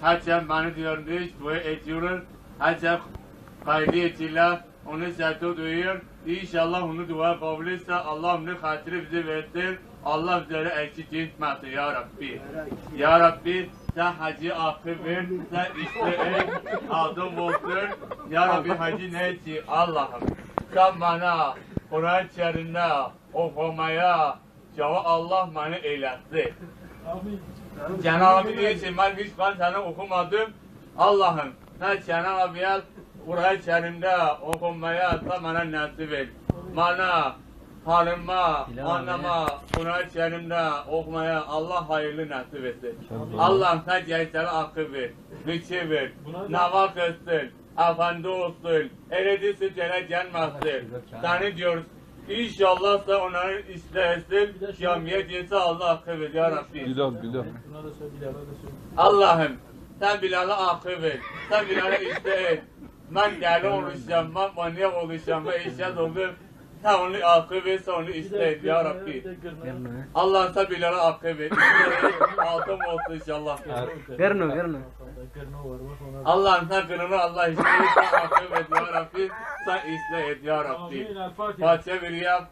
Hacem beni diyormuş, bu ediyorlar. Hacem kaydıyetiyle onu serto duyuyor. İnşallah onu dua kabul etse Allah onu hatırı bize versin. Allah bize eksik etmesin ya Rabbi. Ya Rabbi sen hacı akıl ver, sen işte adım olsun. Ya Rabbi hacı ne için Allah'ım. Sen bana Kur'an-ı Kerim'de okumaya cevap Allah bana eylesin. Cenab-ı diyor ki ben hiç ben sana okumadım. Allah'ım sen Cenab-ı Hak Kur'an-ı Kerim'de okumaya da bana nasip et. Bana, hanıma, anneme Kur'an-ı Kerim'de okumaya Allah hayırlı nasip etsin. Allah'ım sen gençlere akıl ver, güçlü ver, nava kılsın, efendi olsun, eredisi cene gelmezsin. Seni diyoruz. İnşallah sen onları istersin. Camiye cinsi Allah akıl ver ya Rabbi. Bilal, Bilal. Allah'ım sen Bilal'e akıl ver. Sen Bilal'e iste et. Ben deli olacağım, ben manyak olacağım, ben işe oldum. Sen onu sen onu iste ya Rabbi. Allah sen Bilal'e akıl ver. İste et, altın olsun inşallah. Gerno. Allah'ım sen kınını Allah iste et, sen akıl ver ya Rabbi. Sen iste et ya Rabbi. Fatiha bir yap.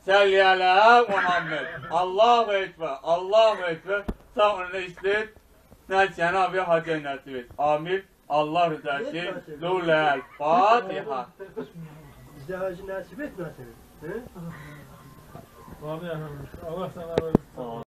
Salli ala Muhammed. Allahu Ekber. Allahu Ekber. Sen onu iste et. Sen Cenab-ı Hacı nasip et. Amin. Allah rızası. Lulel Fatiha. Bize hacı nasip etmesin. He? Allah sana razı olsun.